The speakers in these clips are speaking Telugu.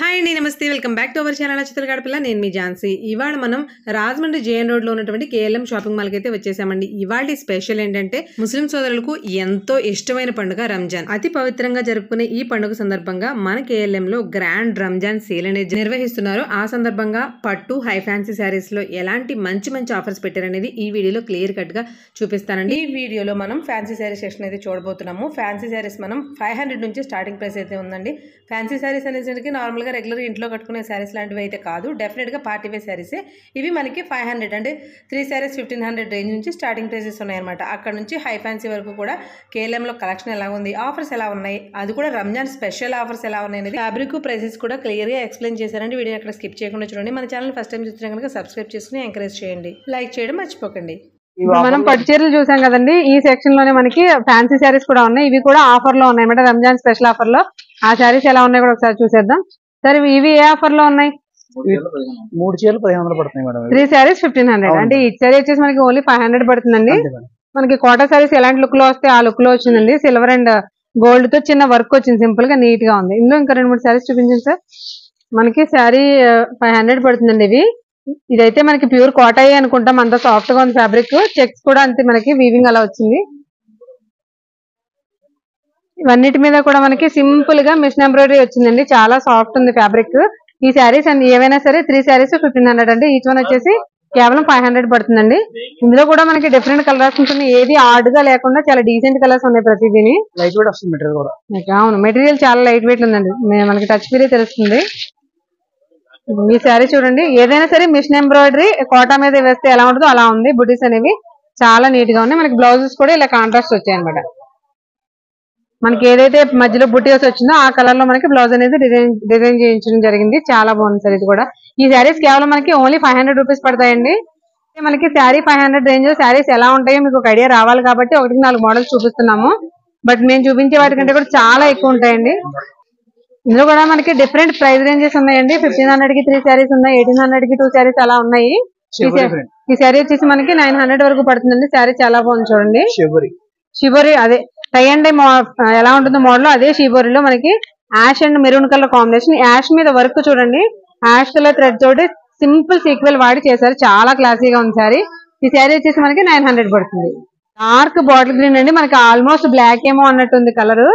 హాయ్ అండి నమస్తే. Welcome back to our channel Chitra Gadapala నేను మీ ఝాన్సీ. ఇవాళ మనం రాజమండ్రి జేఎన్ రోడ్లో ఉన్నటువంటి కేఎల్ఎం షాపింగ్ మాల్కి అయితే వచ్చేసామండి. ఇవాళ స్పెషల్ ఏంటంటే ముస్లిం సోదరులకు ఎంతో ఇష్టమైన పండుగ రంజాన్. అతి పవిత్రంగా జరుపుకునే ఈ పండుగ సందర్భంగా మన కేఎల్ఎం లో గ్రాండ్ రంజాన్ సేల్ అనేది నిర్వహిస్తున్నారు. ఆ సందర్భంగా పట్టు హై ఫ్యాన్సీ శారీస్లో ఎలాంటి మంచి మంచి ఆఫర్స్ పెట్టారనేది ఈ వీడియోలో క్లియర్ కట్గా చూపిస్తానండి. ఈ వీడియోలో మనం ఫ్యాన్సీ శారీ సెక్షన్ అయితే చూడబోతున్నాము. ఫ్యాన్సీ శారీస్ మనం ఫైవ్ హండ్రెడ్ నుంచి స్టార్టింగ్ ప్రైస్ అయితే ఉందండి. ఫ్యాన్సీ శారీస్ అనేసరికి నార్మల్గా రెగ్యులర్ ఇంట్లో కట్టుకునే శారీస్ లాంటివి అయితే కాదు. డెఫినెట్గా పార్టీ వేర్ శారీసే ఇవి మనకి ఫైవ్ హండ్రెడ్ అంటే three saris fifteen hundred range నుంచి స్టార్టింగ్ ప్రైసెస్ ఉన్నాయన్నమాట. అక్కడ నుంచి హై ఫ్యాన్సీ వరకు కూడా కేఎల్ఎంలో కలెక్షన్ ఎలా ఉంది ఆఫర్స్ ఎలా ఉన్నాయి అది కూడా రంజాన్ స్పెషల్ ఆఫర్స్ ఎలా ఉన్నాయి అనేది ఫ్యాబ్రిక్ ప్రైసెస్ కూడా క్లియర్గా ఎక్స్ప్లెయిన్ చేశారండి. వీడియో అక్కడ స్కిప్ చేయకుండా చూడండి. మన ఛానల్ ఫస్ట్ టైం చూస్తున్నా కనుక సబ్స్క్రైబ్ చేసుకుని ఎంకరేజ్ చేయండి. లైక్ చేయడం మర్చిపోకండి. మనం పట్టు చీరలు చూసాం కదండి. ఈ సెక్షన్లోనే మనకి ఫ్యాన్సీ శారీస్ కూడా ఉన్నాయి. ఇవి కూడా ఆఫర్లో ఉన్నాయి అన్నమాట. రంజాన్ స్పెషల్ ఆఫర్లో ఆ శారీస్ ఎలా ఉన్నాయి కూడా ఒకసారి చూసేద్దాం. సరే ఇవి- ఏ ఆఫర్లో ఉన్నాయి? మూడు చీరలు పదిహేను వందలు పడుతున్నాయి madam. Three saris fifteen hundred. అంటే ఈ శారీ వచ్చేసి మనకి ఓన్లీ ఫైవ్ హండ్రెడ్ పడుతుందండి. మనకి కోటా శారీస్ ఎలాంటి లుక్లో వస్తే ఆ లుక్లో వచ్చిందండి. సిల్వర్ అండ్ గోల్డ్తో చిన్న వర్క్ వచ్చింది సింపుల్గా నీట్గా ఉంది. ఇందులో ఇంకా రెండు మూడు శారీస్ చూపించండి సార్. మనకి శారీ ఫైవ్ హండ్రెడ్ పడుతుందండి ఇవి. ఇదైతే మనకి ప్యూర్ కాటాయి అనుకుంటాం. అంత సాఫ్ట్గా ఉంది ఫ్యాబ్రిక్. చెక్స్ కూడా అంతే మనకి వీవింగ్ అలా వచ్చింది. ఇవన్నిటి మీద కూడా మనకి సింపుల్గా మిషన్ ఎంబ్రాయిడరీ వచ్చిందండి. చాలా సాఫ్ట్ ఉంది ఫ్యాబ్రిక్. ఈ శారీస్ అండ్ ఏవైనా సరే త్రీ శారీస్ ఫిఫ్టీన్ హండ్రెడ్ అండి. ఈచ్ వన్ వచ్చేసి కేవలం ఫైవ్ హండ్రెడ్ పడుతుందండి. ఇందులో కూడా మనకి డిఫరెంట్ కలర్స్ ఉంటుంది. ఏది ఆర్డ్గా లేకుండా చాలా డీసెంట్ కలర్స్ ఉన్నాయి ప్రతిదీని. లైట్ వెయిట్ వస్తుంది మెటీరియల్ కూడా. అవును మెటీరియల్ చాలా లైట్ వెయిట్ ఉందండి. మనకి టచ్ ఫీల్ తెలుస్తుంది. ఈ శారీ చూడండి. ఏదైనా సరే మిషన్ ఎంబ్రాయిడరీ కోటా మీద వేస్తే ఎలా ఉంటుందో అలా ఉంది. బుటీస్ అనేవి చాలా నీట్గా ఉన్నాయి. మనకి బ్లౌజెస్ కూడా ఇలా కాంట్రాస్ట్ వచ్చాయి అనమాట మనకి ఏదైతే మధ్యలో బుటీస్ వచ్చిందో ఆ కలర్లో మనకి బ్లౌజ్ అనేది డిజైన్ డిజైన్ చేయించడం జరిగింది. చాలా బాగుంది సార్ ఇది కూడా. ఈ శారీస్ కేవలం మనకి ఓన్లీ ఫైవ్ హండ్రెడ్ రూపీస్ పడతాయండి. మనకి sari five hundred range saris ఎలా ఉంటాయో మీకు ఒక ఐడియా రావాలి కాబట్టి ఒకటికి నాలుగు మోడల్స్ చూపిస్తున్నాము. బట్ మేము చూపించే వాటికంటే కూడా చాలా ఎక్కువ ఉంటాయండి. ఇందులో కూడా మనకి డిఫరెంట్ ప్రైస్ రేంజెస్ ఉన్నాయండి. ఫిఫ్టీన్ హండ్రెడ్కి త్రీ శారీస్ ఉన్నాయి ఎయిటీన్ హండ్రెడ్కి టూ శారీస్ అలా ఉన్నాయి. ఈ శారీ వచ్చేసి మనకి నైన్ హండ్రెడ్ వరకు పడుతుందండి. శారీ చాలా బాగుంది చూడండి. షిబోరి అదే. టై అండ్ టై ఎలా ఉంటుందో మోడల్ అదే షిబోరిలో మనకి ash and maroon colour combination ash మీద వర్క్ చూడండి. యాష్ కలర్ థ్రెడ్ తోటి సింపుల్ సీక్వెల్ వాడి చేశారు. చాలా క్లాసీగా ఉంది సారీ. ఈ శారీ వచ్చేసి మనకి నైన్ హండ్రెడ్ పడుతుంది. డార్క్ బాటిల్ గ్రీన్ అండి. మనకి ఆల్మోస్ట్ బ్లాక్ ఏమో అన్నట్టుంది కలర్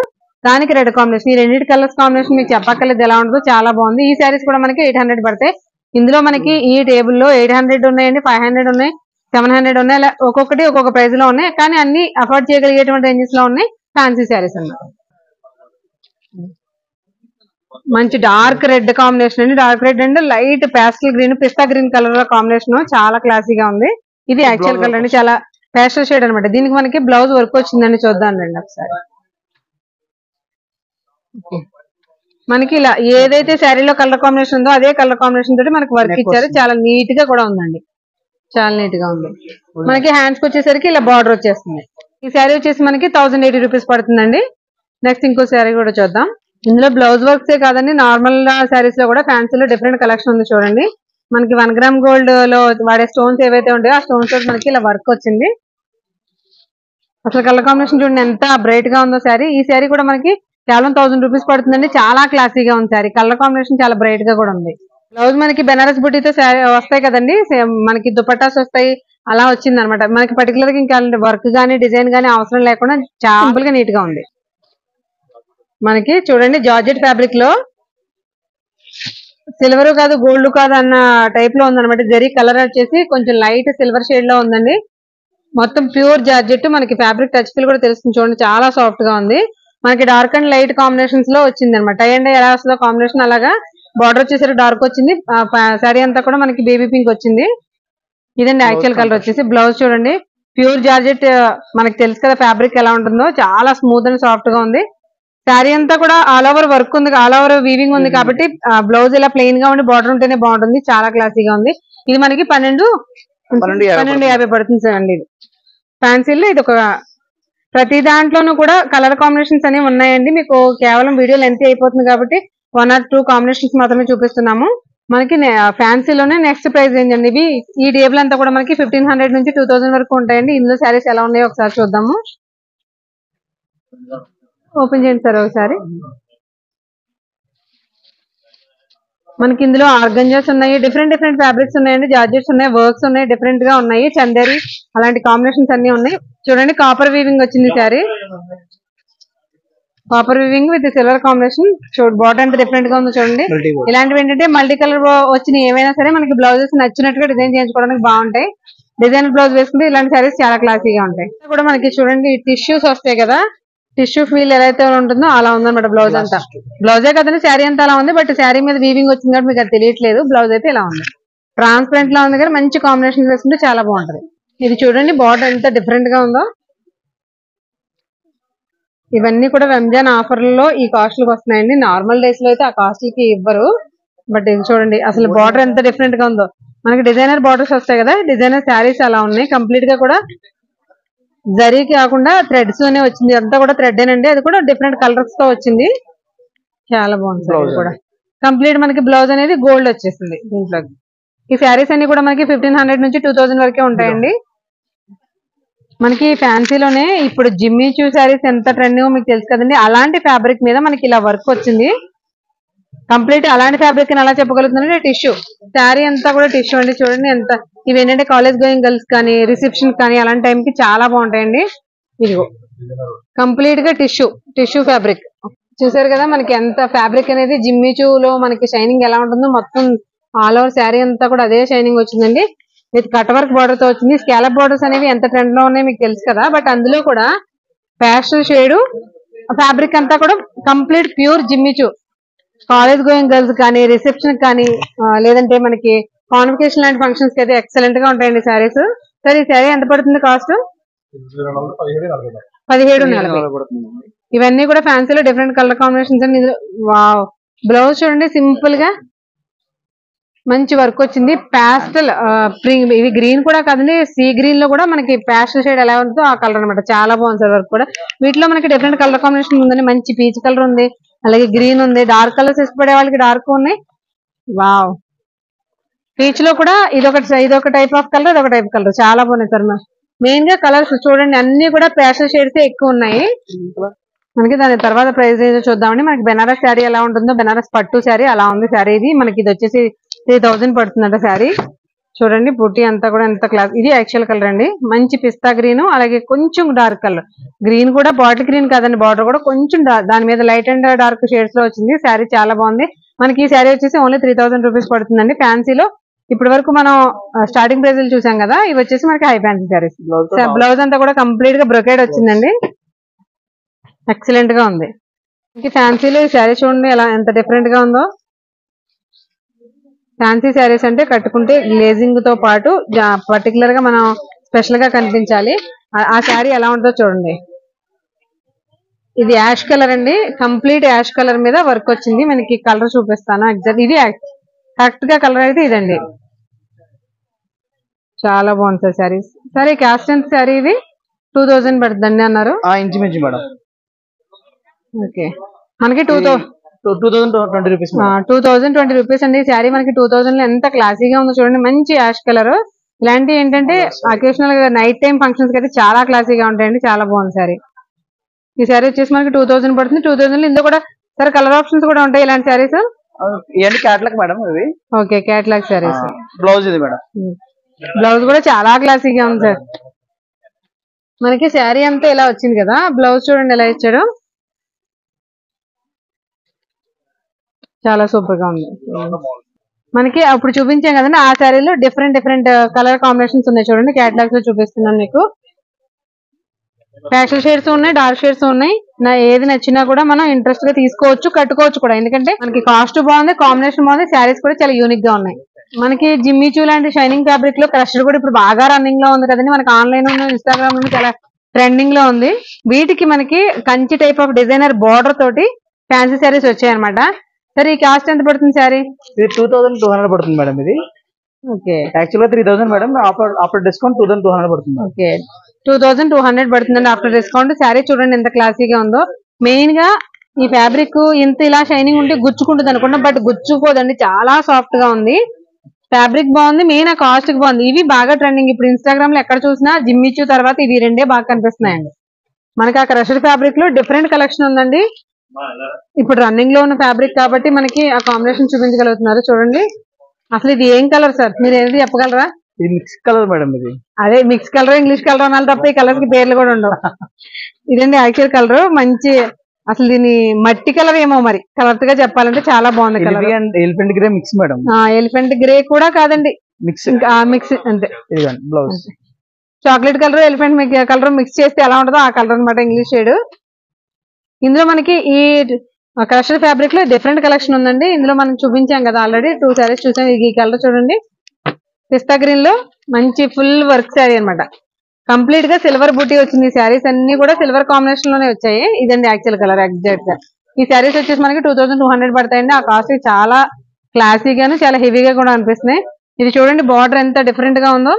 దానికి రెడ్ కాంబినేషన్ ఈ రెండింటి కలర్స్ కాంబినేషన్ మీకు చెప్పక్కర్లేదు. ఎలా ఉంటుందో చాలా బాగుంది. ఈ శారీస్ కూడా మనకి ఎయిట్ హండ్రెడ్ పడతాయి. ఇందులో మనకి ఈ టేబుల్లో ఎయిట్ హండ్రెడ్ ఉన్నాయండి ఫైవ్ హండ్రెడ్ ఉన్నాయి. సెవెన్ హండ్రెడ్ ఉన్నాయి అలా ఒక్కొక్కటి ఒక్కొక్క ప్రైస్లో ఉన్నాయి కానీ అన్ని అఫోర్డ్ చేయగలిగేటువంటి రేంజెస్లో ఉన్నాయి ఫ్యాన్సీ శారీస్ అన్నమాట. మంచి డార్క్ రెడ్ కాంబినేషన్ అండి. Dark red and light pastel green pista green కలర్లో కాంబినేషన్ చాలా క్లాసీగా ఉంది. ఇది యాక్చువల్ కలర్ అండి చాలా పేస్టల్ షేడ్ అన్నమాట. దీనికి మనకి బ్లౌజ్ వర్క్ వచ్చిందండి చూద్దాం రండి ఒకసారి. మనకి ఇలా ఏదైతే శారీలో కలర్ కాంబినేషన్ ఉందో అదే కలర్ కాంబినేషన్ తోటి మనకి వర్క్ ఇచ్చారు. చాలా నీట్గా కూడా ఉందండి. చాలా నీట్గా ఉంది. మనకి హ్యాండ్స్కి వచ్చేసరికి ఇలా బార్డర్ వచ్చేస్తుంది. ఈ శారీ వచ్చేసి మనకి థౌసండ్ ఎయిటీ రూపీస్ పడుతుందండి. నెక్స్ట్ ఇంకో శారీ కూడా చూద్దాం. ఇందులో బ్లౌజ్ వర్క్స్ ఏ కాదండి నార్మల్ శారీస్లో కూడా ఫ్యాన్సీలో డిఫరెంట్ కలెక్షన్ ఉంది చూడండి. మనకి వన్ గ్రామ్ గోల్డ్లో వాడే స్టోన్స్ ఏవైతే ఉంటాయో ఆ స్టోన్స్ తోటి మనకి ఇలా వర్క్ వచ్చింది. అసలు కలర్ కాంబినేషన్ చూడండి ఎంత బ్రైట్గా ఉందో శారీ ఈ శారీ కూడా మనకి కేవలం థౌసండ్ రూపీస్ పడుతుందండి. చాలా క్లాసీగా ఉంది శారీ కలర్ కాంబినేషన్ చాలా బ్రైట్గా కూడా ఉంది. బ్లౌజ్ మనకి బెనారస్ బుట్టీతో వస్తాయి కదండి. మనకి దుపట్టాస్ వస్తాయి. అలా వచ్చింది అనమాట మనకి పర్టికులర్గా ఇంకా వర్క్ గానీ డిజైన్ గానీ అవసరం లేకుండా చాలా సింపుల్గా నీట్గా ఉంది. మనకి చూడండి జార్జెట్ ఫ్యాబ్రిక్లో సిల్వర్ కాదు గోల్డ్ కాదు అన్న టైప్లో ఉందన్నమాట జరీ కలర్ వచ్చేసి కొంచెం లైట్ సిల్వర్ షేడ్లో ఉందండి. మొత్తం ప్యూర్ జార్జెట్ మనకి ఫ్యాబ్రిక్ టచ్ ఫీల్ కూడా తెలుస్తుంది చూడండి. చాలా సాఫ్ట్గా ఉంది. మనకి డార్క్ అండ్ లైట్ కాంబినేషన్స్లో వచ్చింది అనమాట టై అండ్ ఎలా వస్తుందో కాంబినేషన్ అలాగా బార్డర్ వచ్చేసరికి డార్క్ వచ్చింది. శారీ అంతా కూడా మనకి బేబీ పింక్ వచ్చింది. ఇదండి యాక్చువల్ కలర్ వచ్చేసి బ్లౌజ్ చూడండి. ప్యూర్ జార్జెట్ మనకి తెలుసు కదా ఫ్యాబ్రిక్ ఎలా ఉంటుందో. చాలా స్మూత్ అండ్ సాఫ్ట్గా ఉంది. శారీ అంతా కూడా ఆల్ ఓవర్ వర్క్ ఉంది ఆల్ ఓవర్ వీవింగ్ ఉంది కాబట్టి బ్లౌజ్ ఇలా ప్లెయిన్గా ఉండి బార్డర్ ఉంటేనే బాగుంటుంది. చాలా క్లాసీగా ఉంది. ఇది మనకి పన్నెండు పన్నెండు యాభై పన్నెండు యాభై పడుతుంది సార్ అండి ఇది ఫ్యాన్సీలో ఇది ఒక ప్రతి దాంట్లోనూ కూడా కలర్ కాంబినేషన్స్ అనేవి ఉన్నాయండి. మీకు కేవలం వీడియో లెంత్ అయిపోతుంది కాబట్టి వన్ ఆర్ టూ కాంబినేషన్స్ మాత్రమే చూపిస్తున్నాము. మనకి ఫ్యాన్సీలోనే నెక్స్ట్ ప్రైస్ ఏంటండి? ఇవి ఈ టేబుల్ అంతా కూడా మనకి ఫిఫ్టీన్ హండ్రెడ్ నుంచి టూ థౌసండ్ వరకు ఉంటాయండి. ఇందులో శారీస్ ఎలా ఉన్నాయో ఒకసారి చూద్దాము. ఓపెన్ చేయండి సార్ ఒకసారి. మనకి ఇందులో ఆర్గంజాస్ ఉన్నాయి. డిఫరెంట్ డిఫరెంట్ ఫ్యాబ్రిక్స్ ఉన్నాయండి. జార్జెట్స్ ఉన్నాయి. వర్క్స్ ఉన్నాయి. డిఫరెంట్గా ఉన్నాయి. చందేరి అలాంటి కాంబినేషన్స్ అన్ని ఉన్నాయి. చూడండి కాపర్ వీవింగ్ వచ్చింది sari. Copper weaving with silver combination చూడు బాటమ్ ఎంత డిఫరెంట్గా ఉందో చూడండి. ఇలాంటివి ఏంటంటే మల్టీ కలర్ వచ్చిన ఏమైనా సరే మనకి బ్లౌజెస్ నచ్చినట్టుగా డిజైన్ చేయించుకోవడానికి బాగుంటాయి. డిజైన్ బ్లౌజ్ వేసుకుంటే ఇలాంటి సారీస్ చాలా క్లాసీగా ఉంటాయి. కూడా మనకి చూడండి టిష్యూస్ వస్తాయి కదా. టిష్యూ ఫీల్ ఎలా అయితే ఉంటుందో అలా ఉందన్నమాట బ్లౌజ్ అంతా. బ్లౌజే కదండి శారీ అంతా అలా ఉంది. బట్ శారీ మీద వీవింగ్ వచ్చింది కాబట్టి మీకు అది తెలియట్లేదు. బ్లౌజ్ అయితే ఇలా ఉంది. ట్రాన్స్పరెంట్ లా ఉంది కానీ మంచి కాంబినేషన్ వేసుకుంటే చాలా బాగుంటది. ఇది చూడండి బార్డర్ ఎంత డిఫరెంట్గా ఉందో. ఇవన్నీ కూడా రంజాన్ ఆఫర్లలో ఈ కాస్ట్లకు వస్తున్నాయండి. నార్మల్ డేస్లో అయితే ఆ కాస్ట్కి ఇవ్వరు. బట్ ఇది చూడండి అసలు బార్డర్ ఎంత డిఫరెంట్గా ఉందో. మనకి డిజైనర్ బార్డర్స్ వస్తాయి కదా డిజైనర్ శారీస్ అలా ఉన్నాయి. కంప్లీట్గా కూడా జరీ కాకుండా థ్రెడ్స్ అనే వచ్చింది. అంతా కూడా థ్రెడ్ అండి అది కూడా డిఫరెంట్ కలర్స్తో వచ్చింది. చాలా బాగుంది కూడా. కంప్లీట్ మనకి బ్లౌజ్ అనేది గోల్డ్ వచ్చేసింది. దీంట్లో ఈ శారీస్ అన్ని కూడా మనకి ఫిఫ్టీన్ హండ్రెడ్ నుంచి టూ థౌసండ్ వరకే ఉంటాయండి. మనకి ఫ్యాన్సీలోనే ఇప్పుడు జిమ్మి చూ శారీస్ ఎంత ట్రెండింగ్ మీకు తెలుసు కదండి. అలాంటి ఫ్యాబ్రిక్ మీద మనకి ఇలా వర్క్ వచ్చింది. కంప్లీట్ అలాంటి ఫ్యాబ్రిక్ అలా చెప్పగలుగుతుందంటే టిష్యూ శారీ అంతా కూడా టిష్యూ అండి. చూడండి ఎంత ఇవి ఏంటంటే కాలేజ్ గోయింగ్ గర్ల్స్ కానీ రిసెప్షన్ కానీ అలాంటి టైంకి కి చాలా బాగుంటాయండి. ఇదిగో. కంప్లీట్గా టిష్యూ టిష్యూ ఫ్యాబ్రిక్ చూసారు కదా మనకి ఎంత ఫ్యాబ్రిక్ అనేది జిమ్మిచూలో మనకి షైనింగ్ ఎలా ఉంటుందో మొత్తం ఆల్ ఓవర్ శారీ అంతా కూడా అదే షైనింగ్ వచ్చిందండి. విత్ కట్ వర్క్ బార్డర్తో వచ్చింది. స్కాలప్ బార్డర్స్ అనేవి ఎంత ట్రెండ్లో ఉన్నాయో మీకు తెలుసు కదా. బట్ అందులో కూడా ప్యాస్టల్ షేడ్ ఫ్యాబ్రిక్ అంతా కూడా complete pure Jimmy Choo college going girls కానీ రిసెప్షన్ కానీ లేదంటే మనకి కాన్వకేషన్ లాంటి ఫంక్షన్స్కి అయితే ఎక్సలెంట్గా ఉంటాయండి శారీస్ సరే ఈ శారీ ఎంత పడుతుంది కాస్ట్ పదిహేడు ఇవన్నీ కూడా ఫ్యాన్సీలో డిఫరెంట్ కలర్ కాంబినేషన్స్ అండి. వావ్ బ్లౌజ్ చూడండి సింపుల్గా మంచి వర్క్ వచ్చింది. ప్యాస్టల్ ఇవి గ్రీన్ కూడా కాదండి సీ గ్రీన్లో కూడా మనకి ప్యాస్టల్ షేడ్ ఎలా ఉంటుందో ఆ కలర్ అన్నమాట. చాలా బాగుంది సార్ వర్క్ కూడా. వీటిలో మనకి డిఫరెంట్ కలర్ కాంబినేషన్ ఉందండి. మంచి పీచ్ కలర్ ఉంది. అలాగే గ్రీన్ ఉంది. డార్క్ కలర్స్ ఇష్టపడే వాళ్ళకి డార్క్ ఉన్నాయి. వావ్. పీచ్లో కూడా ఇదొక ఇదొక టైప్ ఆఫ్ కలర్ ఇదొక టైప్ కలర్ చాలా బాగున్నాయి సార్ మెయిన్గా కలర్స్ చూడండి. అన్ని కూడా ప్యాస్టల్ షేడ్స్ ఎక్కువ ఉన్నాయి. మనకి దాని తర్వాత ప్రైస్ ఏదో చూద్దామండి. మనకి బెనారస్ శారీ ఎలా ఉంటుందో బెనారస్ పట్టు శారీ అలా ఉంది శారీ ఇది. మనకి ఇది వచ్చేసి త్రీ థౌజండ్ పడుతుందంట శారీ. చూడండి బుట్టి అంతా కూడా ఎంత క్లాస్ ఇది యాక్చువల్ కలర్ అండి. మంచి పిస్తా గ్రీన్ అలాగే కొంచెం డార్క్ కలర్. గ్రీన్ కూడా బాటిల్ గ్రీన్ కాదండి బార్డర్ కూడా కొంచెం దాని మీద లైట్ అండ్ డార్క్ షేడ్స్లో వచ్చింది. శారీ చాలా బాగుంది. మనకి ఈ శారీ వచ్చేసి ఓన్లీ త్రీ థౌసండ్ రూపీస్ పడుతుందండి. ఫ్యాన్సీలో ఇప్పటి వరకు మనం స్టార్టింగ్ ప్రైస్ చూసాం కదా ఇవి వచ్చేసి మనకి హై ఫ్యాన్సీ శారీస్. బ్లౌజ్ అంతా కూడా కంప్లీట్గా బ్రొకేడ్ వచ్చిందండి. ఎక్సలెంట్గా ఉంది. ఇంక ఫ్యాన్సీలో ఈ శారీ చూడండి ఎలా ఎంత డిఫరెంట్గా ఉందో. ఫ్యాన్సీ శారీస్ అంటే కట్టుకుంటే గ్లేజింగ్తో పాటు పర్టికులర్గా మనం స్పెషల్గా కనిపించాలి. ఆ- శారీ ఎలా ఉంటుందో చూడండి. ఇది యాష్ కలర్ అండి. కంప్లీట్ యాష్ కలర్ మీద వర్క్ వచ్చింది. మనకి కలర్ చూపిస్తాను. ఎగ్జాక్ట్ ఇది కరెక్ట్గా కలర్ అయితే ఇదండి. చాలా బాగుంది సార్ శారీస్ సరే క్యాస్ట్ ఎంత శారీ ఇది టూ థౌజండ్ పడుతుందండి అన్నారు. ఇంచుమించు మేడం. ఓకే మనకి two thou two thousand twenty rupees two thousand twenty rupees అండి. ఈ శారీ మనకి టూ థౌజండ్లో ఎంత క్లాసీగా ఉందో చూడండి. మంచి యాష్ కలర్ ఇలాంటివి ఏంటంటే అకేషనల్గా నైట్ టైం ఫంక్షన్స్కి అయితే చాలా క్లాసీగా ఉంటాయండి. చాలా బాగుంది శారీ ఈ శారీ వచ్చేసి మనకి టూ థౌసండ్ పడుతుంది. టూ థౌసండ్లో ఇందులో కూడా సరే కలర్ ఆప్షన్స్ కూడా ఉంటాయి ఇలాంటి శారీస్ ఇవన్నీ క్యాట్లాగ్ మేడం ఇవి. ఓకే క్యాట్లాగ్ శారీస్ బ్లౌజ్ ఇది మేడం బ్లౌజ్ కూడా చాలా క్లాసీగా ఉంది సార్ మనకి శారీ అంతా ఇలా వచ్చింది కదా. బ్లౌజ్ చూడండి ఎలా ఇచ్చాడు. చాలా సూపర్గా ఉంది మనకి అప్పుడు చూపించాం కదండి ఆ శారీలో డిఫరెంట్ డిఫరెంట్ కలర్ కాంబినేషన్స్ ఉన్నాయి చూడండి క్యాటలాగ్స్లో చూపిస్తున్నాను మీకు. ప్యాస్టల్ షేడ్స్ ఉన్నాయి డార్క్ షేడ్స్ ఉన్నాయి. నా ఏది నచ్చినా కూడా మనం ఇంట్రెస్ట్గా తీసుకోవచ్చు కట్టుకోవచ్చు కూడా. ఎందుకంటే మనకి కాస్ట్ బాగుంది కాంబినేషన్ బాగుంది శారీస్ కూడా చాలా యూనిక్గా ఉన్నాయి. మనకి జిమ్మిచూ లాంటి షైనింగ్ ఫ్యాబ్రిక్లో క్రషర్ కూడా ఇప్పుడు బాగా రన్నింగ్లో ఉంది కదండి. మనకి ఆన్లైన్ ఇన్స్టాగ్రామ్ చాలా ట్రెండింగ్లో ఉంది. వీటికి మనకి Kanchi type of designer border తోటి ఫ్యాన్సీ శారీస్ వచ్చాయన్నమాట. సరే ఈ కాస్ట్ ఎంత పడుతుంది శారీ? ఇది టూ థౌసండ్ టూ హండ్రెడ్ పడుతుంది మేడం ఇది. ఓకే యాక్చువల్గా three thousand madam offer after discount two thousand two hundred పడుతుంది okay two thousand two hundred పడుతుందండి ఆఫ్టర్ డిస్కౌంట్ శారీ చూడండి ఎంత క్లాసీగా ఉందో. మెయిన్గా ఈ ఫ్యాబ్రిక్ ఇంత ఇలా షైనింగ్ ఉంటే గుచ్చుకుంటుంది అనుకున్నా బట్ గుచ్చుకోదండి. చాలా సాఫ్ట్గా ఉంది. ఫ్యాబ్రిక్ బాగుంది మెయిన్ ఆ కాస్ట్కి బాగుంది. ఇవి బాగా ట్రెండింగ్ ఇప్పుడు ఇన్స్టాగ్రామ్లో ఎక్కడ చూసినా జిమ్ ఇచ్చు తర్వాత ఇవి రెండే బాగా కనిపిస్తున్నాయండి. మనకి ఆ క్రషర్ ఫ్యాబ్రిక్లో డిఫరెంట్ కలెక్షన్ ఉందండి. ఇప్పుడు రన్నింగ్లో ఉన్న ఫ్యాబ్రిక్ కాబట్టి మనకి ఆ కాంబినేషన్ చూపించగలుగుతున్నారు. చూడండి. అసలు ఇది ఏం కలర్ సార్ మీరు ఏది చెప్పగలరా? ఇది మిక్స్ కలర్ మేడం ఇది. అదే మిక్స్ కలర్ ఇంగ్లీష్ కలర్ అనాలి తప్ప ఈ కలర్స్కి పేర్లు కూడా ఉండవు. ఇదండి యాక్చువల్ కలర్ మంచి అసలు దీని మట్టి కలర్ ఏమో మరి. కరెక్ట్గా చెప్పాలంటే చాలా బాగుంది colour elephant grey mix madam. Elephant grey కూడా కాదండి. మిక్స్ ఇంకా మిక్స్ అంతే. Blouse chocolate colour elephant colour mix చేస్తే ఎలా ఉంటుందో ఆ కలర్ అన్నమాట ఇంగ్లీష్ షేడ్ ఇందులో మనకి ఈ క్రషర్ ఫ్యాబ్రిక్లో డిఫరెంట్ కలెక్షన్ ఉందండి. ఇందులో మనం చూపించాం కదా ఆల్రెడీ టూ సారీస్ చూసాం. ఈ కలర్ చూడండి. పిస్తా గ్రీన్లో మంచి ఫుల్ వర్క్ శారీ అన్నమాట. కంప్లీట్గా సిల్వర్ బూటీ వచ్చింది. ఈ శారీస్ అన్ని కూడా సిల్వర్ కాంబినేషన్లోనే వచ్చాయి. ఇదండి యాక్చువల్ కలర్ ఎగ్జాక్ట్గా. ఈ శారీస్ వచ్చేసి మనకి టూ థౌసండ్ టూ హండ్రెడ్ పడతాయండి. ఆ కాస్ట్ చాలా క్లాసీగాను చాలా హెవీగా కూడా అనిపిస్తున్నాయి. ఇది చూడండి బార్డర్ ఎంత డిఫరెంట్గా ఉందో.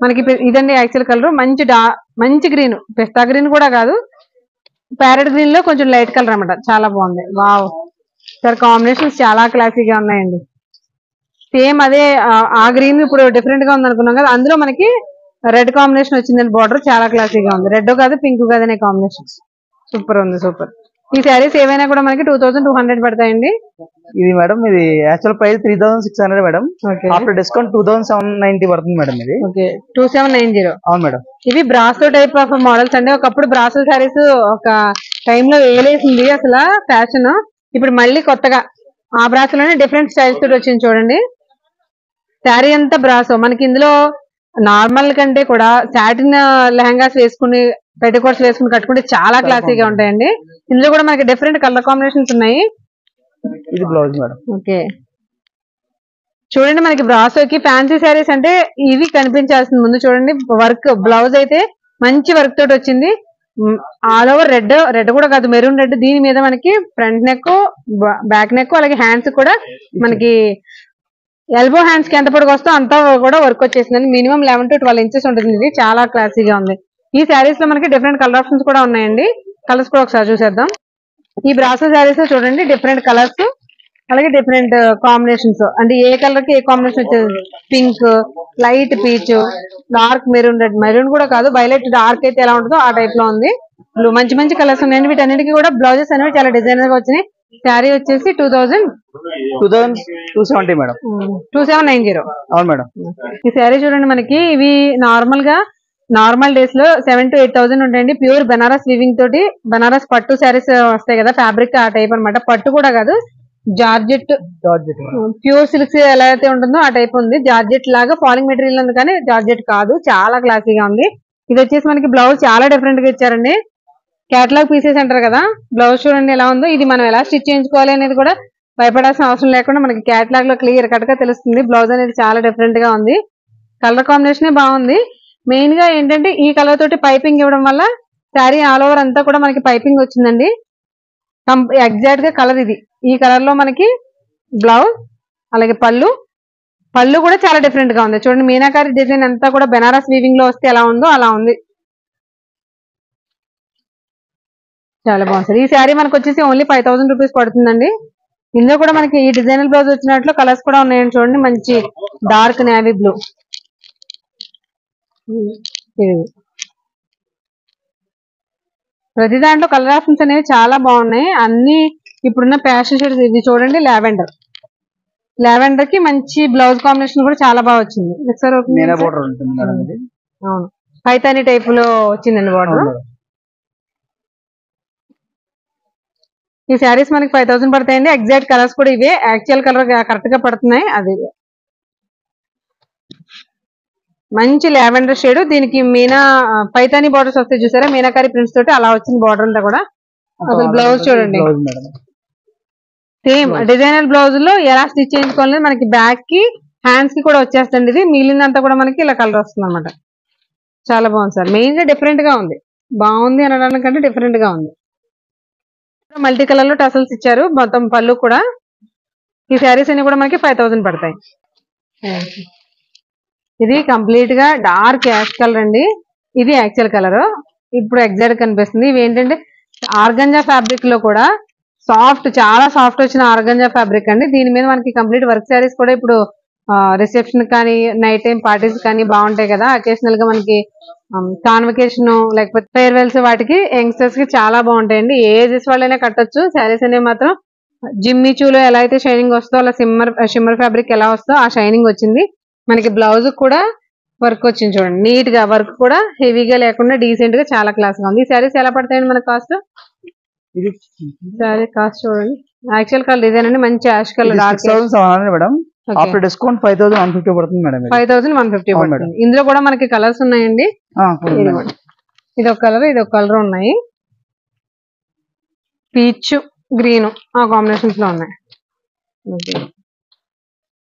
మనకి ఇదండి యాక్చువల్ కలర్ మంచి మంచి గ్రీన్ పిస్తా గ్రీన్ కూడా కాదు. ప్యారెట్ గ్రీన్లో కొంచెం లైట్ కలర్ అన్నమాట. చాలా బాగుంది. వావ్. సార్ కాంబినేషన్స్ చాలా క్లాసీగా ఉన్నాయండి. సేమ్ అదే ఆ- గ్రీన్ ఇప్పుడు డిఫరెంట్గా ఉంది అనుకున్నాం కదా అందులో మనకి రెడ్ కాంబినేషన్ వచ్చిందండి. బార్డర్ చాలా క్లాసీగా ఉంది. రెడ్ కాదు పింక్ కాదు కాంబినేషన్ సూపర్ ఉంది సూపర్. ఈ శారీస్ ఏవైనా కూడా మనకి టూ థౌసండ్ టూ హండ్రెడ్ పడతాయండి? ఇది మేడం ఇది actual price three thousand six hundred madam. After discount two thousand seven ninety పడుతుంది మేడం ఇది. Okay two seven nine zero అవును మేడం. ఇవి బ్రాసో టైప్ ఆఫ్ మోడల్స్ అండి. ఒకప్పుడు బ్రాసో శారీస్ ఒక time లో వేలేసింది అసలు ఫ్యాషన్ ఇప్పుడు మళ్ళీ కొత్తగా ఆ బ్రాసోలోనే డిఫరెంట్ స్టైల్స్ తోటి వచ్చింది చూడండి. శారీ అంతా బ్రాసో మనకి ఇందులో నార్మల్ కంటే కూడా సాటిన్ లెహంగాస్ వేసుకుని పెట్టుకోట్స్ వేసుకుని కట్టుకుంటే చాలా క్లాసీగా ఉంటాయండి. ఇందులో కూడా మనకి డిఫరెంట్ కలర్ కాంబినేషన్స్ ఉన్నాయి. ఇది బ్లౌజ్ మేడం. ఓకే. చూడండి మనకి బ్రాసోకి ఫ్యాన్సీ శారీస్ అంటే ఇవి కనిపించాల్సింది. ముందు చూడండి వర్క్ బ్లౌజ్ అయితే మంచి వర్క్ తోటి వచ్చింది. ఆల్ ఓవర్ రెడ్ రెడ్ కూడా కాదు మెరూన్ రెడ్ దీని మీద మనకి ఫ్రంట్ నెక్ బ్యాక్ నెక్ అలాగే హ్యాండ్స్ కూడా మనకి ఎల్బో హ్యాండ్స్కి ఎంత పొడుగు వస్తో అంతా కూడా వర్క్ వచ్చేసింది minimum eleven to twelve inches ఉంటుంది ఇది. చాలా క్లాసీగా ఉంది. ఈ శారీస్లో మనకి డిఫరెంట్ కలర్ ఆప్షన్స్ కూడా ఉన్నాయండి. కలర్స్ కూడా ఒకసారి చూసేద్దాం. ఈ బ్రాసో శారీస్ చూడండి డిఫరెంట్ కలర్స్ అలాగే డిఫరెంట్ కాంబినేషన్స్ uh, అంటే ఏ కలర్కి ఏ కాంబినేషన్ వచ్చేది? Pink light peach dark maroon red maroon కూడా కాదు వైలెట్ డార్క్ అయితే ఎలా ఉంటుందో ఆ టైప్లో ఉంది. మంచి మంచి కలర్స్ ఉన్నాయండి. వీటన్నిటికీ కూడా బ్లౌజెస్ అనేవి చాలా డిజైనర్గా వచ్చినాయి. శారీ వచ్చేసి two thousand. Two thousand two seventy madam. Two seven nine zero. అవును మేడం. ఈ శారీ చూడండి మనకి ఇవి నార్మల్గా నార్మల్ డేస్లో సెవెన్ టు ఎయిట్ థౌసండ్ ఉంటాయండి. ప్యూర్ బనారస్ వీవింగ్ తోటి బనారస్ పట్టు శారీస్ వస్తాయి కదా ఫ్యాబ్రిక్ ఆ టైప్ అన్నమాట. పట్టు కూడా కాదు జార్జెట్ జార్జెట్ ప్యూర్ సిల్క్స్ ఎలా అయితే ఉంటుందో ఆ టైప్ ఉంది. జార్జెట్ లాగా ఫాలింగ్ మెటీరియల్ ఉంది కానీ జార్జెట్ కాదు చాలా క్లాసీగా ఉంది. ఇది వచ్చేసి మనకి బ్లౌజ్ చాలా డిఫరెంట్గా ఇచ్చారండి. కేటలాగ్ పీసెస్ అంటారు కదా? బ్లౌజ్ చూడండి ఎలా ఉందో ఇది మనం ఎలా స్టిచ్ చేయించుకోవాలి అనేది కూడా భయపడాల్సిన అవసరం లేకుండా మనకి కేటలాగ్లో క్లియర్ కట్గా తెలుస్తుంది. బ్లౌజ్ అనేది చాలా డిఫరెంట్గా ఉంది. కలర్ కాంబినేషన్ బాగుంది. మెయిన్గా ఏంటంటే ఈ కలర్ తోటి పైపింగ్ ఇవ్వడం వల్ల శారీ ఆల్ ఓవర్ అంతా కూడా మనకి పైపింగ్ వచ్చిందండి. ఎగ్జాక్ట్గా కలర్ ఇది. ఈ కలర్లో మనకి బ్లౌజ్ అలాగే పళ్ళు. పళ్ళు కూడా చాలా డిఫరెంట్గా ఉంది. చూడండి మీనాకారి డిజైన్ అంతా కూడా బెనారస్ వీవింగ్లో వస్తే ఎలా ఉందో అలా ఉంది. చాలా బాగుంది. ఈ శారీ మనకు వచ్చేసి ఓన్లీ ఫైవ్ థౌసండ్ రూపీస్ పడుతుందండి. ఇందులో కూడా మనకి ఈ డిజైనర్ బ్లౌజ్ వచ్చినట్లు కలర్స్ కూడా ఉన్నాయండి చూడండి. మంచి డార్క్ నేవీ బ్లూ ప్రతి దాంట్లో కలర్ ఆప్షన్స్ అనేవి చాలా బాగున్నాయి. అన్ని ఇప్పుడున్న ప్యాషన్ షేడ్స్ ఇది చూడండి లావెండర్ లావెండర్కి మంచి బ్లౌజ్ కాంబినేషన్ కూడా చాలా బాగా వచ్చింది. అవును. పైతాని టైప్లో వచ్చిందండి బార్డర్ అవును మేడం. ఈ శారీస్ మనకి ఫైవ్ థౌసండ్ పడతాయండి. ఎగ్జాక్ట్ కలర్స్ కూడా ఇవే. యాక్చువల్ కలర్ కరెక్ట్గా పడుతున్నాయి. అది మంచి లావెండర్ షేడ్. దీనికి మీనా పైతాని బార్డర్స్ వస్తాయి చూసారా? మీనాకారి ప్రింట్స్ తోటి అలా వచ్చింది బార్డర్ అంతా కూడా. అసలు బ్లౌజ్ చూడండి. సేమ్ డిజైనర్ బ్లౌజ్లో ఎలా స్టిచ్ చేయించుకోవాలి మనకి బ్యాక్కి హ్యాండ్స్కి కూడా వచ్చేస్తుంది ఇది. మిగిలిందంతా కూడా మనకి ఇలా కలర్ వస్తుంది అనమాట చాలా బాగుంది సార్. మెయిన్గా డిఫరెంట్గా ఉంది. బాగుంది అనడానికంటే డిఫరెంట్గా ఉంది. మల్టీ కలర్లో టసల్స్ ఇచ్చారు. మొత్తం పళ్ళు కూడా. ఈ శారీస్ అన్ని కూడా మనకి ఫైవ్ థౌసండ్ పడతాయి. ఇది కంప్లీట్గా డార్క్ యాష్ కలర్ అండి. ఇది యాక్చువల్ కలర్ ఇప్పుడు ఎగ్జాక్ట్ కనిపిస్తుంది. ఇవి ఏంటంటే ఆర్గంజా ఫ్యాబ్రిక్లో కూడా సాఫ్ట్ చాలా సాఫ్ట్ వచ్చిన ఆర్గంజా ఫ్యాబ్రిక్ అండి. దీని మీద మనకి కంప్లీట్ వర్క్ శారీస్ కూడా ఇప్పుడు రిసెప్షన్ కానీ నైట్ టైం పార్టీస్ కానీ బాగుంటాయి కదా. అకేషనల్గా మనకి కాన్వకేషన్ లేకపోతే ఫేర్వెల్స్ వాటికి యంగ్స్టర్స్కి చాలా బాగుంటాయండి. ఏ ఏజెస్ వాళ్ళైనా కట్టొచ్చు. శారీస్ అనేవి మాత్రం జిమ్మి చూలో ఎలా అయితే షైనింగ్ వస్తుందో అలా సిమ్మర్ షిమ్మర్ ఫ్యాబ్రిక్ ఎలా వస్తుందో ఆ షైనింగ్ వచ్చింది. మనకి బ్లౌజ్ కూడా వర్క్ వచ్చింది చూడండి. నీట్గా వర్క్ కూడా హెవీగా లేకుండా డీసెంట్గా చాలా క్లాస్గా ఉంది. ఈ శారీస్ ఎలా పడతాయండి మన కాస్ట్ శారీ కాస్ట్ చూడండి. యాక్చువల్ కలర్ ఇదేనండి. అండి మంచి ash colour madam. After discount five thousand one fifty పడుతుంది madam. Five thousand one fifty పడుతుంది. ఇందులో కూడా మనకి కలర్స్ ఉన్నాయండి. ఇది ఒక కలర్ ఇది ఒక కలర్ ఉన్నాయి. పీచ్ గ్రీన్ ఆ కాంబినేషన్స్లో ఉన్నాయి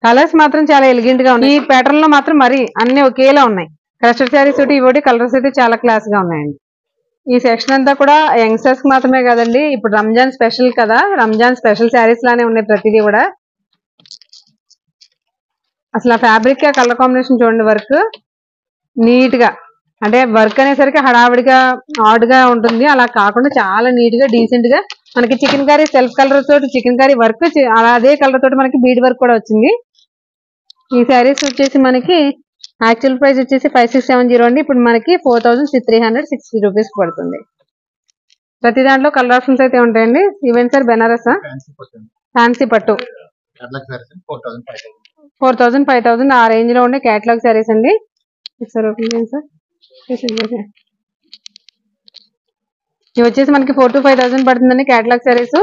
కలర్స్ మాత్రం చాలా ఎలిగెంట్గా ఉన్నాయి. ఈ ప్యాటర్న్లో మాత్రం మరి అన్ని ఒకేలా ఉన్నాయి. క్రస్టర్డ్ శారీస్ ఒకటి ఇవి కలర్స్ అయితే చాలా క్లాస్గా ఉన్నాయండి. ఈ సెక్షన్ అంతా కూడా యంగ్స్టర్స్కి మాత్రమే కదండి. ఇప్పుడు రంజాన్ స్పెషల్ కదా రంజాన్ స్పెషల్ శారీస్ లానే ఉన్నాయి ప్రతిదీ కూడా. అసలు ఆ ఫ్యాబ్రిక్ ఆ కలర్ కాంబినేషన్ చూడండి వర్క్ నీట్గా అంటే వర్క్ అనేసరికి హడావిడిగా ఆడ్గా ఉంటుంది. అలా కాకుండా చాలా నీట్గా డీసెంట్గా మనకి చికెన్ కర్రీ సెల్ఫ్ కలర్ తోటి చికెన్ కర్రీ వర్క్ అదే కలర్ తోటి మనకి బీడ్ వర్క్ కూడా వచ్చింది. ఈ శారీస్ వచ్చేసి మనకి యాక్చువల్ ప్రైస్ వచ్చేసి ఫైవ్ సిక్స్ సెవెన్ జీరో అండి. ఇప్పుడు మనకి four thousand three hundred sixty rupees పడుతుంది. ప్రతి దాంట్లో కలర్ ఆప్షన్స్ అయితే ఉంటాయండి. ఈవెంట్ సార్ బెనారస్ ఫ్యాన్సీ పట్టు. ఫోర్ థౌసండ్ ఫైవ్ థౌసండ్ ఆ రేంజ్లో ఉండే క్యాటలాగ్ శారీస్ అండి. సార్ ఓపెన్ చేయండి సార్ ఇవి వచ్చేసి మనకి ఫోర్ టు ఫైవ్ థౌసండ్ పడుతుందండి క్యాటలాగ్ శారీస్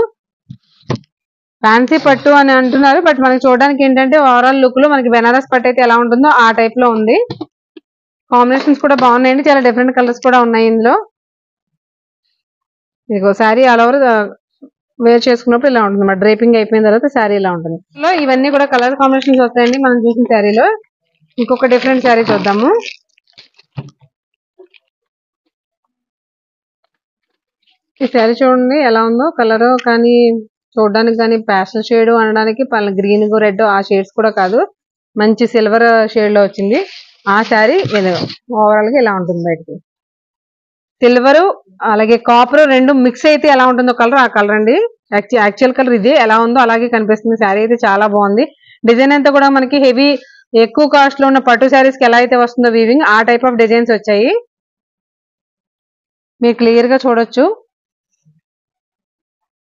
ఫ్యాన్సీ పట్టు అని అంటున్నారు బట్ మనకి చూడడానికి ఏంటంటే ఓవరాల్ లుక్లో మనకి బెనారస్ పట్టు అయితే ఎలా ఉంటుందో ఆ టైప్లో ఉంది. కాంబినేషన్స్ కూడా బాగున్నాయండి చాలా డిఫరెంట్ కలర్స్ కూడా ఉన్నాయి ఇందులో. ఇదిగో శారీ ఆల్ ఓవర్ వేర్ చేసుకున్నప్పుడు ఇలా ఉంటుంది. మరి డ్రేపింగ్ అయిపోయిన తర్వాత శారీ ఇలా ఉంటుంది. ఇవన్నీ కూడా కలర్ కాంబినేషన్స్ వస్తాయండి మనం చూసిన శారీలో. ఇంకొక డిఫరెంట్ శారీ చూద్దాము. ఈ శారీ చూడండి ఎలా ఉందో. కలర్ కానీ చూడడానికి కానీ ప్యాస్టల్ షేడ్ అనడానికి గ్రీన్ రెడ్ ఆ షేడ్స్ కూడా కాదు. మంచి సిల్వర్ షేడ్లో వచ్చింది. ఆ శారీ ఓవరాల్గా ఇలా ఉంటుంది బయటకి. సిల్వర్ అలాగే కాపర్ రెండు మిక్స్ అయితే ఎలా ఉంటుందో కలర్ ఆ కలర్ అండి. యాక్చువల్ కలర్ ఇది ఎలా ఉందో అలాగే కనిపిస్తుంది. శారీ అయితే చాలా బాగుంది. డిజైన్ అంతా కూడా మనకి హెవీ ఎక్కువ కాస్ట్లో ఉన్న పట్టు శారీస్కి ఎలా అయితే వస్తుందో వీవింగ్ ఆ టైప్ ఆఫ్ డిజైన్స్ వచ్చాయి. మీరు క్లియర్గా చూడొచ్చు.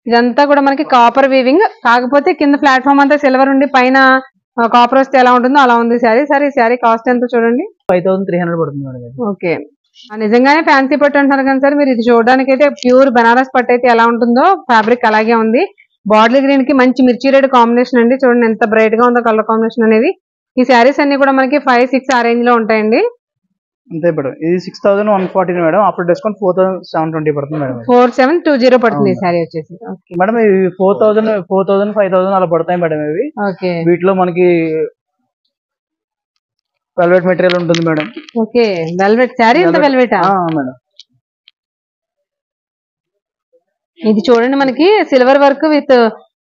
ఇదంతా కూడా మనకి కాపర్ వీవింగ్ కాకపోతే కింద ప్లాట్ఫామ్ అంతా సిల్వర్ ఉండి పైన కాపర్ వస్తే ఎలా ఉంటుందో అలా ఉంది శారీ సరే ఈ శారీ కాస్ట్ ఎంత చూడండి? ఫైవ్ థౌసండ్ త్రీ హండ్రెడ్ పడుతుంది. ఓకే నిజంగానే ఫ్యాన్సీ పట్టు అంటున్నారు కానీ సార్ మీరు ఇది చూడడానికి అయితే ప్యూర్ బనారస్ పట్టు అయితే ఎలా ఉంటుందో ఫ్యాబ్రిక్ అలాగే ఉంది. బాటిల్ గ్రీన్కి మంచి మిర్చి రెడ్ కాంబినేషన్ అండి. చూడండి ఎంత బ్రైట్గా ఉందో కలర్ కాంబినేషన్ అనేది. ఈ శారీస్ అన్ని కూడా మనకి ఫైవ్ సిక్స్ ఆ రేంజ్లో ఉంటాయండి. అంతే మేడం ఇది six thousand one forty madam. After discount four thousand seven twenty పడుతుంది madam. Four seven two zero పడుతుంది ఈ. శారీ వచ్చేసి. మేడం ఇవి four thousand four thousand five thousand అలా పడతాయి మేడం ఇవి. వీటిలో మనకి వెల్వెట్ మెటీరియల్ ఉంటుంది మేడం ఓకే వెల్వెట్ శారీ ఎంత Velvet. వెల్వెటా మేడం ఇది చూడండి మనకి సిల్వర్ వర్క్ విత్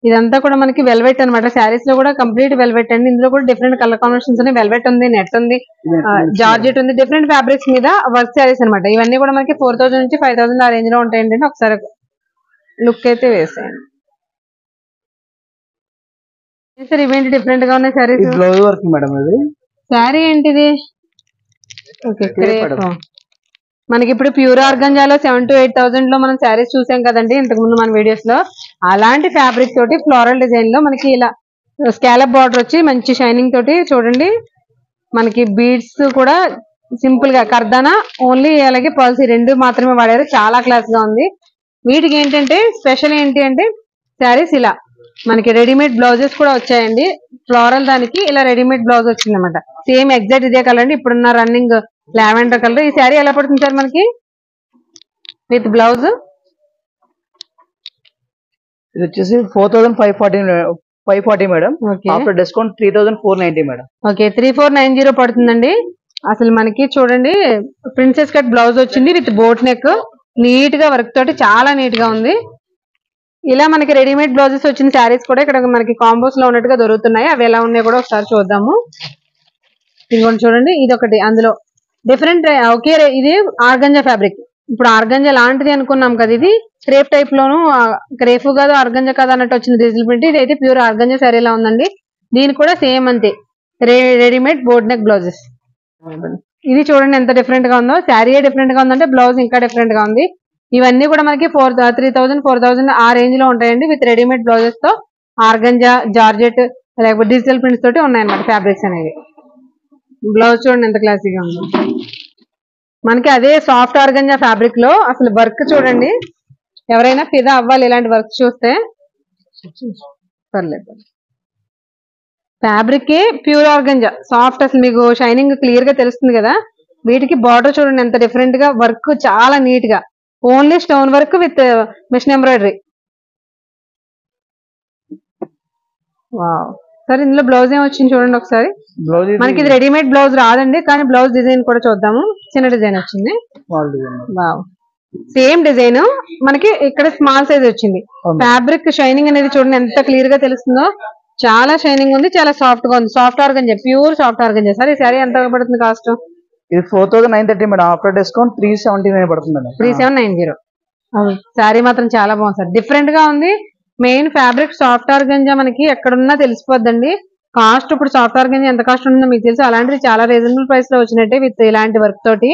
ఇదంతా కూడా మనకి వెల్వెట్ అన్నమాట. శారీస్లో కూడా కంప్లీట్ వెల్వెట్ అండి. ఇందులో కూడా డిఫరెంట్ కలర్ కాంబినేషన్స్ ఉన్నాయి. వెల్వెట్ ఉంది నెట్ ఉంది జార్జెట్ ఉంది. డిఫరెంట్ ఫ్యాబ్రిక్స్ మీద వర్క్ శారీస్ అన్నమాట. ఇవన్నీ కూడా మనకి ఫోర్ థౌసండ్ నుంచి ఫైవ్ థౌసండ్ ఆ రేంజ్లో ఉంటాయండి. ఒకసారి లుక్ అయితే వేసేయండి. సార్ ఇవేంటి డిఫరెంట్గా ఉన్నాయి శారీస్ బ్లౌజ్ వర్క్ మేడం ఇది శారీ ఏంటిది? Okay crepe. మనకి ఇప్పుడు ప్యూర్ ఆర్గంజాలో సెవెన్ టు ఎయిట్ థౌసండ్లో మనం శారీస్ చూసాం కదండి ఇంతకు ముందు మన వీడియోస్లో అలాంటి ఫ్యాబ్రిక్ తోటి ఫ్లోరల్ డిజైన్లో మనకి ఇలా స్కాలప్ బార్డర్ వచ్చి మంచి షైనింగ్ తోటి చూడండి. మనకి బీడ్స్ కూడా సింపుల్గా కర్దానా ఓన్లీ అలాగే పాలసీ రెండు మాత్రమే వాడారు చాలా క్లాస్గా ఉంది. వీటికి ఏంటంటే స్పెషల్ ఏంటి అంటే శారీస్ ఇలా. మనకి రెడీమేడ్ బ్లౌజెస్ కూడా వచ్చాయండి. ఫ్లోరల్ దానికి ఇలా రెడీమేడ్ బ్లౌజ్ వచ్చింది అనమాట సేమ్ ఎగ్జాక్ట్ ఇదే కలర్ అండి. ఇప్పుడున్న రన్నింగ్ లావెండర్ కలర్. ఈ శారీ ఎలా పడుతుంది సార్ మనకి? With blouse? ఇది వచ్చేసి four thousand five forty five forty madam. Okay. After discount three thousand four ninety madam. Okay three four nine zero పడుతుందండి. అసలు మనకి చూడండి ప్రిన్సెస్ కట్ బ్లౌజ్ వచ్చింది విత్ బోట్ నెక్. నీట్గా వర్క్ తోటి చాలా నీట్గా ఉంది. ఇలా మనకి రెడీమేడ్ బ్లౌజెస్ వచ్చిన శారీస్ కూడా ఇక్కడ మనకి కాంబోస్లో ఉన్నట్టుగా దొరుకుతున్నాయి. అవి ఎలా ఉన్నాయి కూడా ఒకసారి చూద్దాము. ఇదిగోండి చూడండి ఇది ఒకటి అందులో డిఫరెంట్ ఒకే ఇది ఆర్గంజా ఫ్యాబ్రిక్ ఇప్పుడు ఆర్గంజా లాంటిది అనుకున్నాం కదా ఇది. క్రేప్ టైప్ లోను క్రేఫ్ కాదు ఆర్గంజా కాదు అన్నట్టు వచ్చిన డిజిటల్ ప్రింట్ ఇది అయితే ప్యూర్ ఆర్గంజా శారీలా ఉందండి. దీని కూడా సేమ్ అంతే. రెడీమేడ్ బోర్డ్ నెక్ బ్లౌజెస్ ఇది చూడండి ఎంత డిఫరెంట్గా ఉందో. శారీ డిఫరెంట్గా ఉందంటే బ్లౌజ్ ఇంకా డిఫరెంట్గా ఉంది. ఇవన్నీ కూడా మనకి four three thousand four thousand ఆ రేంజ్లో ఉంటాయండి విత్ రెడీమేడ్ బ్లౌజెస్తో. ఆర్గంజా జార్జెట్ లేకపోతే డిజిటల్ ప్రింట్స్ తోటి ఉన్నాయన్నమాట ఫ్యాబ్రిక్స్ అనేవి. బ్లౌజ్ చూడండి ఎంత క్లాసీగా ఉందో. మనకి అదే సాఫ్ట్ ఆర్గంజా ఫ్యాబ్రిక్లో అసలు వర్క్ చూడండి. ఎవరైనా ఫిదా అవ్వాలి ఇలాంటి వర్క్ చూస్తే. పర్లేదు. Fabric pure organza. సాఫ్ట్ అసలు మీకు షైనింగ్ క్లియర్గా తెలుస్తుంది కదా. వీటికి బార్డర్ చూడండి ఎంత డిఫరెంట్గా వర్క్ చాలా నీట్గా only stone work with machine embroidery. సరే ఇందులో బ్లౌజ్ ఏం వచ్చింది చూడండి ఒకసారి. మనకి ఇది రెడీమేడ్ బ్లౌజ్ రాదండి కానీ బ్లౌజ్ డిజైన్ కూడా చూద్దాము. చిన్న డిజైన్ వచ్చింది. Same design. మనకి ఇక్కడ స్మాల్ సైజ్ వచ్చింది. ఫ్యాబ్రిక్ షైనింగ్ అనేది చూడండి ఎంత క్లియర్గా తెలుస్తుందో. చాలా షైనింగ్ ఉంది చాలా సాఫ్ట్గా ఉంది. Soft organza pure soft organza sir ఈ సారీ ఎంత పడుతుంది కాస్ట్? ఇది four thousand nine thirty madam. After discount three seventy nine పడుతుంది madam three seven nine zero sari మాత్రం చాలా బాగుంది సార్. డిఫరెంట్గా ఉంది. మెయిన్ ఫ్యాబ్రిక్ సాఫ్ట్ ఆర్గంజా మనకి ఎక్కడున్నా తెలిసిపోద్దండి. కాస్ట్ ఇప్పుడు సాఫ్ట్ ఆర్గంజా ఎంత కాస్ట్ ఉంటుందో మీకు తెలుసు. అలాంటిది చాలా రీజనబుల్ ప్రైస్లో వచ్చినట్టే విత్ ఇలాంటి వర్క్ తోటి.